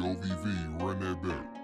OVV, run that back.